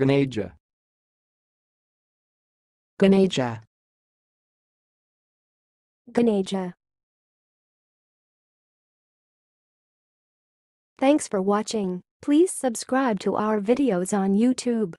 Ganaja. Ganaja. Ganaja. Thanks for watching. Please subscribe to our videos on YouTube.